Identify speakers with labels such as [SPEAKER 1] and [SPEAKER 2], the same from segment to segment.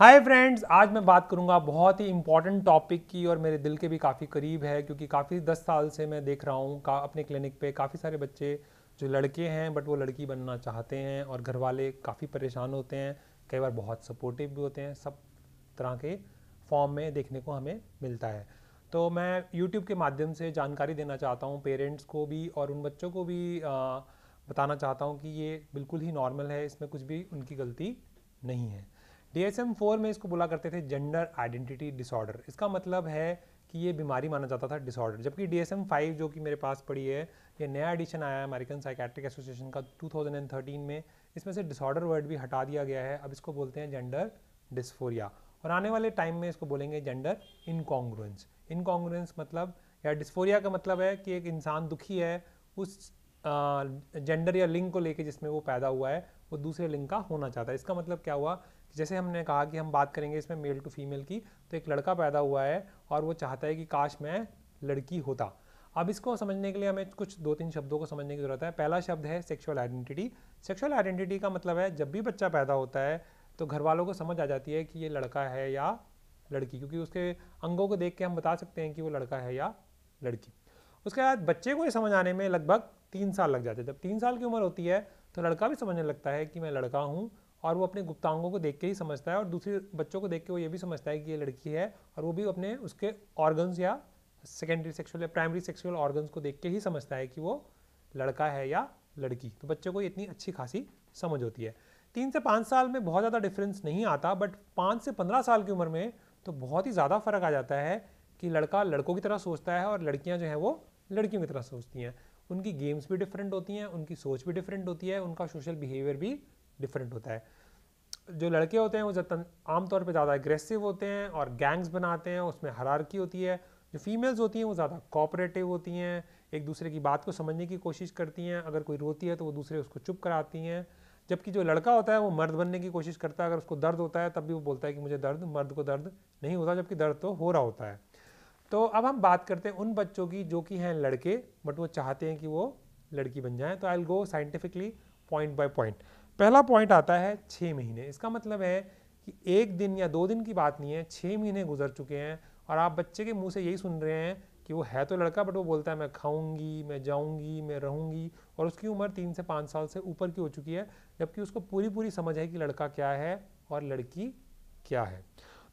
[SPEAKER 1] Hi friends आज मैं बात करूँगा बहुत ही इंपॉर्टेंट टॉपिक की और मेरे दिल के भी काफ़ी करीब है क्योंकि काफ़ी दस साल से मैं देख रहा हूँ का अपने क्लिनिक पे काफ़ी सारे बच्चे जो लड़के हैं बट वो लड़की बनना चाहते हैं और घर वाले काफ़ी परेशान होते हैं, कई बार बहुत सपोर्टिव भी होते हैं, सब तरह के फॉर्म में देखने को हमें मिलता है। तो मैं यूट्यूब के माध्यम से जानकारी देना चाहता हूँ पेरेंट्स को भी और उन बच्चों को भी बताना चाहता हूँ कि ये बिल्कुल ही नॉर्मल है, इसमें कुछ भी उनकी गलती नहीं है। डीएसएम फोर में इसको बोला करते थे जेंडर आइडेंटिटी डिसऑर्डर इसका मतलब है कि ये बीमारी माना जाता था डिसऑर्डर जबकि डीएसएम फाइव जो कि मेरे पास पड़ी है, ये नया एडिशन आया है अमेरिकन साइकेट्रिक एसोसिएशन का 2013 में। इसमें से डिसऑर्डर वर्ड भी हटा दिया गया है। अब इसको बोलते हैं जेंडर डिस्फोरिया और आने वाले टाइम में इसको बोलेंगे जेंडर इनकॉन्ग्रुएंस इनकॉन्ग्रुएंस मतलब या डिस्फोरिया का मतलब है कि एक इंसान दुखी है, उस जेंडर या लिंग को लेके जिसमें वो पैदा हुआ है, वो दूसरे लिंग का होना चाहता है। इसका मतलब क्या हुआ? जैसे हमने कहा कि हम बात करेंगे इसमें मेल टू फीमेल की तो एक लड़का पैदा हुआ है और वो चाहता है कि काश मैं लड़की होता। अब इसको समझने के लिए हमें कुछ दो तीन शब्दों को समझने की ज़रूरत है। पहला शब्द है सेक्सुअल आइडेंटिटी सेक्सुअल आइडेंटिटी का मतलब है, जब भी बच्चा पैदा होता है तो घर वालों को समझ आ जाती है कि ये लड़का है या लड़की, क्योंकि उसके अंगों को देख के हम बता सकते हैं कि वो लड़का है या लड़की। उसके बाद बच्चे को ये समझ आने में लगभग तीन साल लग जाते हैं। जब तीन साल की उम्र होती है तो लड़का भी समझने लगता है कि मैं लड़का हूँ और वो अपने गुप्तांगों को देख के ही समझता है और दूसरे बच्चों को देख के वो ये भी समझता है कि ये लड़की है और वो भी अपने उसके ऑर्गन्स या सेकेंडरी सेक्सुअल या प्राइमरी सेक्सुअल ऑर्गन्स को देख के ही समझता है कि वो लड़का है या लड़की। तो बच्चों को इतनी अच्छी खासी समझ होती है। तीन से पाँच साल में बहुत ज़्यादा डिफरेंस नहीं आता बट पाँच से पंद्रह साल की उम्र में तो बहुत ही ज़्यादा फ़र्क आ जाता है कि लड़का लड़कों की तरह सोचता है और लड़कियाँ जो हैं वो लड़कियों की तरह सोचती हैं। उनकी गेम्स भी डिफरेंट होती हैं, उनकी सोच भी डिफरेंट होती है, उनका सोशल बिहेवियर भी डिफरेंट होता है। जो लड़के होते हैं, वो आमतौर पे ज़्यादा एग्रेसिव होते हैं और गैंग्स बनाते हैं, उसमें हरारकी होती है। जो फीमेल्स होती हैं, वो ज़्यादा कोऑपरेटिव होती हैं, एक दूसरे की बात को समझने की कोशिश करती हैं। अगर कोई रोती है तो वो दूसरे उसको चुप कराती हैं। जबकि जो लड़का होता है, वो मर्द बनने की कोशिश करता है। अगर उसको दर्द होता है, तब भी वो बोलता है कि मुझे दर्द, मर्द को दर्द नहीं होता, जबकि दर्द तो हो रहा होता है। तो अब हम बात करते हैं उन बच्चों की जो कि हैं लड़के बट वो चाहते हैं कि वो लड़की बन जाए। तो I go scientifically point by point पहला पॉइंट आता है छः महीने। इसका मतलब है कि एक दिन या दो दिन की बात नहीं है छः महीने गुजर चुके हैं और आप बच्चे के मुँह से यही सुन रहे हैं कि वो है तो लड़का बट वो बोलता है, मैं खाऊँगी, मैं जाऊँगी, मैं रहूँगी। और उसकी उम्र तीन से पाँच साल से ऊपर की हो चुकी है, जबकि उसको पूरी पूरी समझ है कि लड़का क्या है और लड़की क्या है।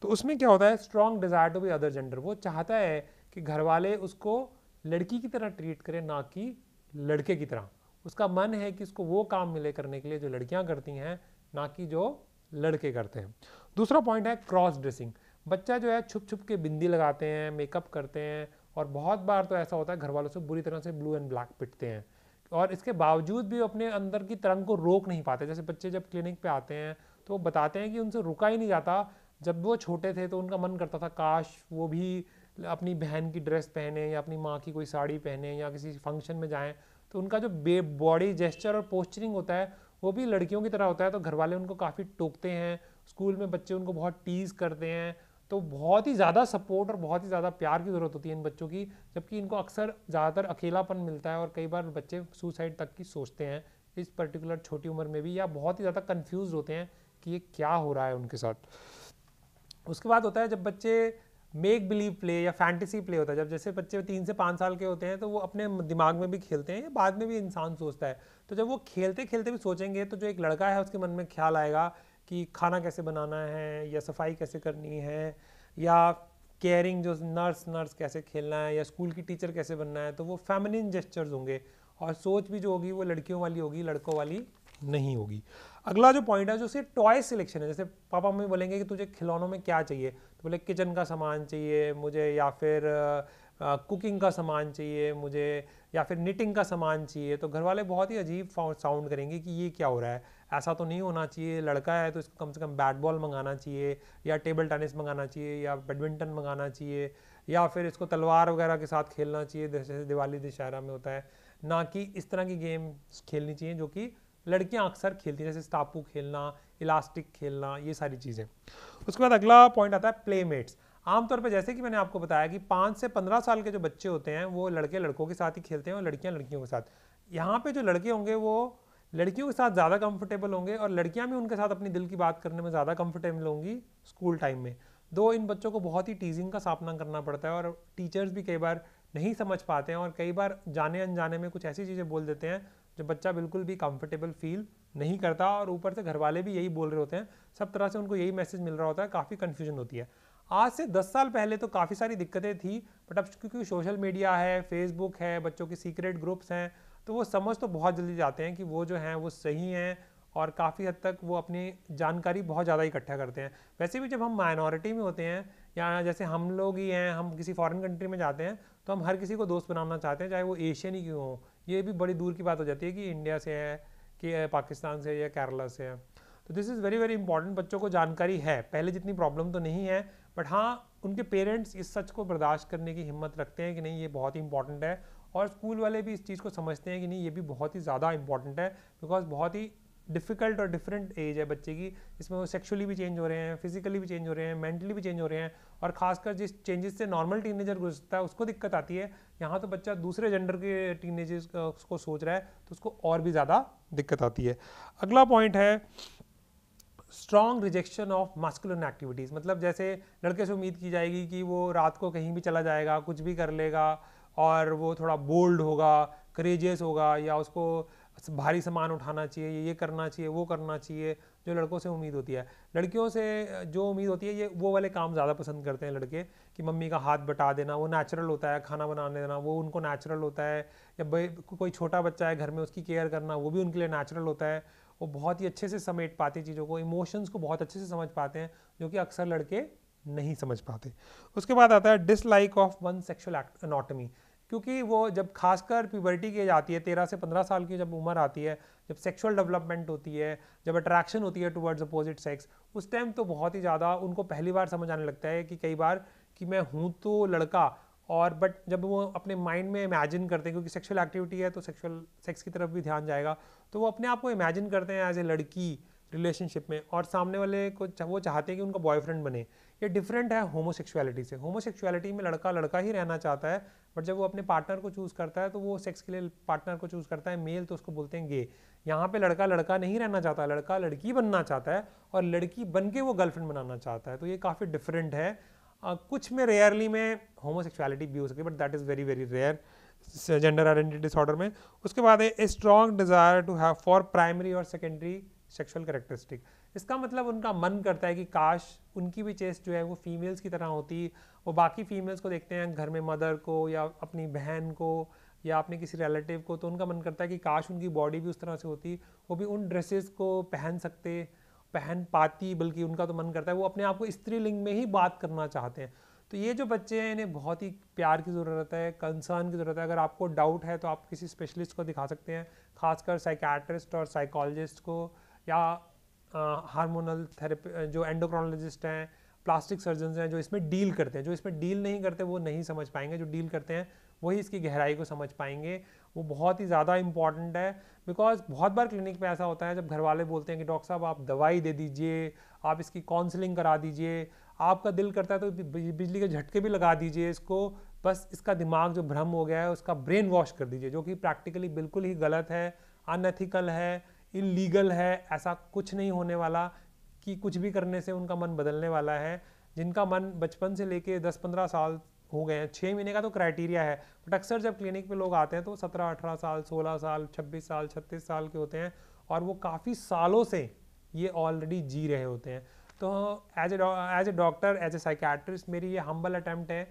[SPEAKER 1] तो उसमें क्या होता है? Strong desire to be other gender वो चाहता है कि घर वाले उसको लड़की की तरह ट्रीट करें, ना कि लड़के की तरह। उसका मन है कि उसको वो काम मिले करने के लिए जो लड़कियाँ करती हैं, ना कि जो लड़के करते हैं। दूसरा पॉइंट है क्रॉस ड्रेसिंग बच्चा जो है छुप छुप के बिंदी लगाते हैं मेकअप करते हैं और बहुत बार तो ऐसा होता है घर वालों से बुरी तरह से ब्लू एंड ब्लैक पिटते हैं। और इसके बावजूद भी अपने अंदर की तरंग को रोक नहीं पाते। जैसे बच्चे जब क्लिनिक पे आते हैं तो वो बताते हैं कि उनसे रुका ही नहीं जाता। जब वो छोटे थे तो उनका मन करता था, काश वो भी अपनी बहन की ड्रेस पहने या अपनी माँ की कोई साड़ी पहने या किसी फ़ंक्शन में जाएँ। तो उनका जो बॉडी जेस्चर और पोस्चरिंग होता है, वो भी लड़कियों की तरह होता है। तो घर वाले उनको काफ़ी टोकते हैं, स्कूल में बच्चे उनको बहुत टीज़ करते हैं। तो बहुत ही ज़्यादा सपोर्ट और बहुत ही ज़्यादा प्यार की ज़रूरत होती है इन बच्चों की, जबकि इनको अक्सर ज़्यादातर अकेलापन मिलता है और कई बार बच्चे सुसाइड तक की सोचते हैं। इस पर्टिकुलर छोटी उम्र में भी या बहुत ही ज़्यादा कन्फ्यूज़ होते हैं कि ये क्या हो रहा है उनके साथ। उसके बाद होता है जब बच्चे मेक बिलीव प्ले या फैंटेसी प्ले होता है। जब जैसे बच्चे तीन से पाँच साल के होते हैं तो वो अपने दिमाग में भी खेलते हैं या बाद में भी इंसान सोचता है। तो जब वो खेलते खेलते भी सोचेंगे तो जो एक लड़का है, उसके मन में ख्याल आएगा कि खाना कैसे बनाना है या सफ़ाई कैसे करनी है या केयरिंग जो नर्स नर्स कैसे खेलना है या स्कूल की टीचर कैसे बनना है तो वो फेमिनिन जेस्चर्स होंगे। और सोच भी जो होगी, वो लड़कियों वाली होगी, लड़कों वाली नहीं होगी। अगला जो पॉइंट है, जो सिर्फ़ टॉय सिलेक्शन है, जैसे पापा मम्मी बोलेंगे कि तुझे खिलौनों में क्या चाहिए? तो बोले किचन का सामान चाहिए मुझे, या फिर कुकिंग का सामान चाहिए मुझे, या फिर निटिंग का सामान चाहिए। तो घर वाले बहुत ही अजीब साउंड करेंगे कि ये क्या हो रहा है। ऐसा तो नहीं होना चाहिए, लड़का है तो इसको कम से कम बैट बॉल मंगाना चाहिए, या टेबल टेनिस मंगाना चाहिए, या बैडमिंटन मंगाना चाहिए, या फिर इसको तलवार वगैरह के साथ खेलना चाहिए, जैसे दिवाली दशहरा में होता है। ना कि इस तरह की गेम खेलनी चाहिए जो कि लड़कियाँ अक्सर खेलती हैं, जैसे स्टापू खेलना, इलास्टिक खेलना, ये सारी चीज़ें। उसके बाद अगला पॉइंट आता है प्लेमेट्स आमतौर पर जैसे कि मैंने आपको बताया कि पाँच से पंद्रह साल के जो बच्चे होते हैं, वो लड़के लड़कों के साथ ही खेलते हैं और लड़कियाँ लड़कियों के साथ। यहाँ पे जो लड़के होंगे, वो लड़कियों के साथ ज़्यादा कंफर्टेबल होंगे और लड़कियाँ भी उनके साथ अपनी दिल की बात करने में ज़्यादा कंफर्टेबल होंगी स्कूल टाइम में। दो, इन बच्चों को बहुत ही टीजिंग का सामना करना पड़ता है और टीचर्स भी कई बार नहीं समझ पाते हैं और कई बार जाने अनजाने में कुछ ऐसी चीज़ें बोल देते हैं जो बच्चा बिल्कुल भी कंफर्टेबल फील नहीं करता और ऊपर से घर वाले भी यही बोल रहे होते हैं, सब तरह से उनको यही मैसेज मिल रहा होता है, काफ़ी कन्फ्यूज़न होती है। आज से 10 साल पहले तो काफ़ी सारी दिक्कतें थी बट अब क्योंकि सोशल मीडिया है फेसबुक है, बच्चों के सीक्रेट ग्रुप्स हैं तो वो समझ तो बहुत जल्दी जाते हैं कि वो जो हैं वो सही हैं और काफ़ी हद तक वो अपनी जानकारी बहुत ज़्यादा इकट्ठा करते हैं। वैसे भी जब हम माइनॉरिटी में होते हैं या जैसे हम लोग ही हैं, हम किसी फॉरेन कंट्री में जाते हैं तो हम हर किसी को दोस्त बनाना चाहते हैं, चाहे वो एशियन ही क्यों हो ये भी बड़ी दूर की बात हो जाती है कि इंडिया से है, कि पाकिस्तान से या केरला से है। तो this is very very important बच्चों को जानकारी है। पहले जितनी प्रॉब्लम तो नहीं है बट हाँ उनके पेरेंट्स इस सच को बर्दाश्त करने की हिम्मत रखते हैं कि नहीं, ये बहुत ही इंपॉर्टेंट है। और स्कूल वाले भी इस चीज़ को समझते हैं कि नहीं, ये भी बहुत ही ज़्यादा इंपॉर्टेंट है बिकॉज़ बहुत ही डिफ़िकल्ट और डिफरेंट एज है बच्चे की। इसमें वो सेक्सुअली भी चेंज हो रहे हैं फिजिकली भी चेंज हो रहे हैं मेंटली भी चेंज हो रहे हैं और खासकर जिस चेंजेस से नॉर्मल टीनेजर गुजरता है, उसको दिक्कत आती है। यहाँ तो बच्चा दूसरे जेंडर के टीनेजर्स को सोच रहा है तो उसको और भी ज़्यादा दिक्कत आती है। अगला पॉइंट है strong rejection of masculine activities मतलब जैसे लड़के से उम्मीद की जाएगी कि वो रात को कहीं भी चला जाएगा, कुछ भी कर लेगा और वो थोड़ा बोल्ड होगा करेजियस होगा या उसको भारी सामान उठाना चाहिए, ये करना चाहिए, वो करना चाहिए, जो लड़कों से उम्मीद होती है। लड़कियों से जो उम्मीद होती है, ये, वो वाले काम ज़्यादा पसंद करते हैं लड़के, कि मम्मी का हाथ बटा देना, वो नेचुरल होता है, खाना बनाने देना, वो उनको नेचुरल होता है। या कोई छोटा बच्चा है घर में, उसकी केयर करना, वो भी उनके लिए नेचुरल होता है। वो बहुत ही अच्छे से समेट पाते हैं चीज़ों को इमोशंस को बहुत अच्छे से समझ पाते हैं, जो कि अक्सर लड़के नहीं समझ पाते। उसके बाद आता है dislike of one sexual anatomy क्योंकि वो जब खासकर प्यूबर्टी की आती है, तेरह से पंद्रह साल की जब उम्र आती है, जब सेक्सुअल डेवलपमेंट होती है, जब अट्रैक्शन होती है टुवर्ड्स अपोजिट सेक्स उस टाइम तो बहुत ही ज़्यादा उनको पहली बार समझ आने लगता है कि कई बार कि मैं हूँ तो लड़का और बट जब वो अपने माइंड में इमेजिन करते हैं, क्योंकि सेक्सुअल एक्टिविटी है तो सेक्सुअल सेक्स की तरफ़ भी ध्यान जाएगा तो वो अपने आप को इमेजिन करते हैं एज ए लड़की रिलेशनशिप में और सामने वाले को वो चाहते हैं कि उनका बॉयफ्रेंड बने। ये डिफरेंट है होमोसेक्सुअलिटी से। होमोसेक्सुअलिटी में लड़का लड़का ही रहना चाहता है बट जब वो अपने पार्टनर को चूज़ करता है तो वो सेक्स के लिए पार्टनर को चूज़ करता है मेल तो उसको बोलते हैं गे यहाँ पे लड़का लड़का नहीं रहना चाहता लड़का लड़की बनना चाहता है और लड़की बन के वो गर्लफ्रेंड बनाना चाहता है। तो ये काफ़ी डिफरेंट है। uh, कुछ में रेयरली में होमोसेक्सुअलिटी भी हो सकती है but that is very very rare gender identity disorder में। उसके बाद है a strong desire to have for primary और सेकेंडरी सेक्सुअल करेक्टरिस्टिक इसका मतलब उनका मन करता है कि काश उनकी भी चेस्ट जो है वो फीमेल्स की तरह होती, वो बाकी फीमेल्स को देखते हैं, घर में मदर को या अपनी बहन को या अपने किसी रिलेटिव को तो उनका मन करता है कि काश उनकी बॉडी भी उस तरह से होती, वो भी उन ड्रेसेस को पहन सकते, पहन पाती, बल्कि उनका तो मन करता है वो अपने आप को स्त्रीलिंग में ही बात करना चाहते हैं। तो ये जो बच्चे हैं, इन्हें बहुत ही प्यार की ज़रूरत है कंसर्न की ज़रूरत है। अगर आपको डाउट है तो आप किसी स्पेशलिस्ट को दिखा सकते हैं, खासकर साइकेट्रिस्ट और साइकोलॉजिस्ट को, या हार्मोनल थेरेपी जो एंडोक्रोनोलॉजिस्ट हैं प्लास्टिक सर्जन हैं, जो इसमें डील करते हैं, जो इसमें डील नहीं करते, वो नहीं समझ पाएँगे, जो डील करते हैं, वही इसकी गहराई को समझ पाएँगे। वो बहुत ही ज़्यादा इंपॉर्टेंट है बिकॉज़ बहुत बार क्लिनिक पे ऐसा होता है, जब घर वाले बोलते हैं कि, डॉक्टर साहब, आप दवाई दे दीजिए, आप इसकी काउंसलिंग करा दीजिए, आपका दिल करता है तो बिजली के झटके भी लगा दीजिए इसको, बस इसका दिमाग जो भ्रम हो गया है, उसका ब्रेन वॉश कर दीजिए जो कि प्रैक्टिकली बिल्कुल ही गलत है अनएथिकल है इलीगल है, ऐसा कुछ नहीं होने वाला कि कुछ भी करने से उनका मन बदलने वाला है। जिनका मन बचपन से लेके 10-15 साल हो गए हैं छः महीने का तो क्राइटेरिया है। बट अक्सर जब क्लिनिक पे लोग आते हैं तो 17-18 साल 16 साल 26 साल 36 साल के होते हैं और वो काफ़ी सालों से ये ऑलरेडी जी रहे होते हैं। तो as as a doctor as a psychiatrist मेरी ये हम्बल अटैम्प्ट है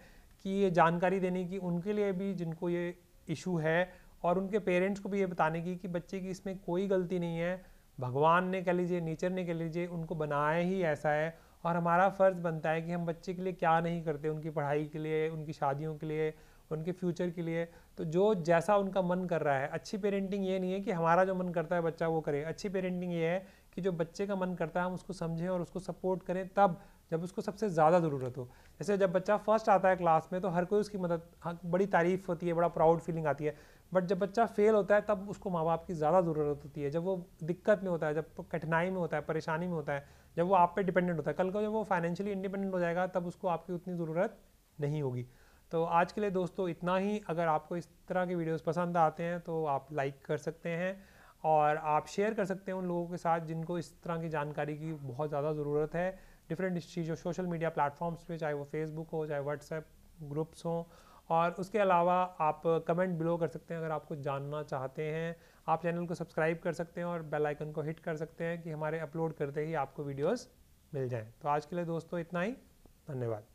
[SPEAKER 1] कि ये जानकारी देने की, उनके लिए भी जिनको ये इशू है और उनके पेरेंट्स को भी ये बताने की कि बच्चे की इसमें कोई गलती नहीं है। भगवान ने कह लीजिए, नेचर ने कह लीजिए, उनको बनाया ही ऐसा है। और हमारा फ़र्ज़ बनता है कि हम बच्चे के लिए क्या नहीं करते, उनकी पढ़ाई के लिए, उनकी शादियों के लिए, उनके फ्यूचर के लिए। तो जो जैसा उनका मन कर रहा है, अच्छी पेरेंटिंग ये नहीं है कि हमारा जो मन करता है बच्चा वो करे। अच्छी पेरेंटिंग ये है कि जो बच्चे का मन करता है हम उसको समझें और उसको सपोर्ट करें तब, जब उसको सबसे ज़्यादा ज़रूरत हो। जैसे जब बच्चा फ़र्स्ट आता है क्लास में तो हर कोई उसकी मदद हाँ बड़ी तारीफ़ होती है, बड़ा प्राउड फीलिंग आती है। बट जब बच्चा फेल होता है, तब उसको माँ बाप की ज़्यादा ज़रूरत होती है। जब वो दिक्कत में होता है, जब कठिनाई में होता है, परेशानी में होता है, जब वो आप पे डिपेंडेंट होता है, कल को जब वो फाइनेंशियली इंडिपेंडेंट हो जाएगा, तब उसको आपकी उतनी ज़रूरत नहीं होगी। तो आज के लिए दोस्तों, इतना ही। अगर आपको इस तरह के वीडियोस पसंद आते हैं तो आप लाइक कर सकते हैं और आप शेयर कर सकते हैं उन लोगों के साथ जिनको इस तरह की जानकारी की बहुत ज़्यादा ज़रूरत है। डिफरेंट चीज़ों सोशल मीडिया प्लेटफॉर्म्स पे, चाहे वो फेसबुक हो, चाहे व्हाट्सएप ग्रुप्स हों और उसके अलावा आप कमेंट बिलो कर सकते हैं अगर आप कुछ जानना चाहते हैं। आप चैनल को सब्सक्राइब कर सकते हैं और बेल आइकन को हिट कर सकते हैं कि हमारे अपलोड करते ही आपको वीडियोस मिल जाएँ। तो आज के लिए दोस्तों इतना ही। धन्यवाद।